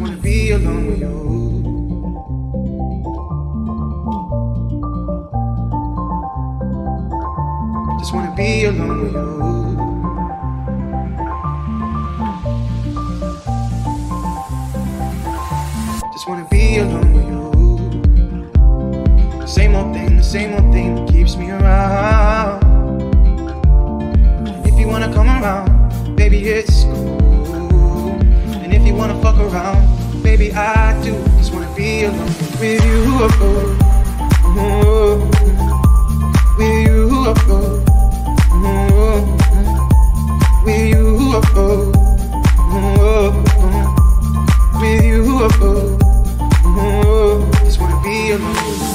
alone with you. Just wanna be alone with you. Just wanna be alone with you. The same old thing, the same old thing that keeps me around. If you wanna come around, baby, it's cool. Wanna fuck around, baby, I do. Just wanna be alone with you. Oh, oh, with you. Oh, oh, with you. Oh, oh, with you. Oh, oh, just wanna be alone.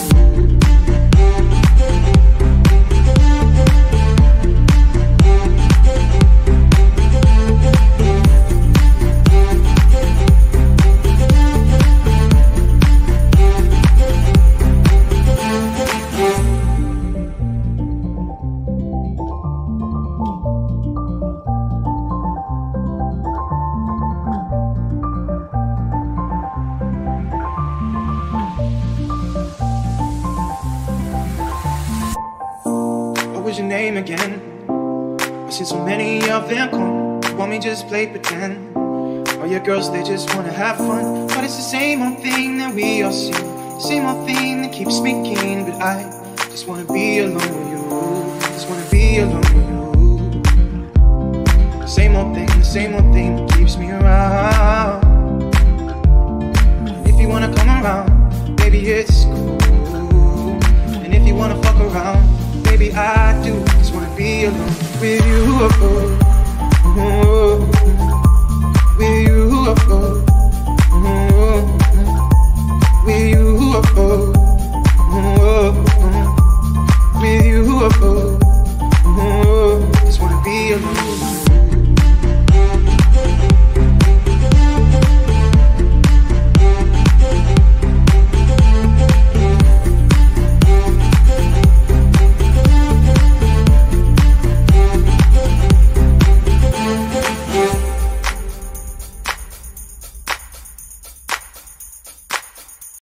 Was your name again? I see so many of them come. Want me just play pretend? All your girls, they just wanna have fun. But it's the same old thing that we all see. Same old thing that keeps me keen. But I just wanna be alone with you. Just wanna be alone with you. Same old thing, the same old thing that keeps me around. If you wanna come around, baby, it's cool. And if you wanna fuck around, feel with you, oh, oh, with you, oh, oh. with you, oh, oh. with you, oh, just wanna be alone.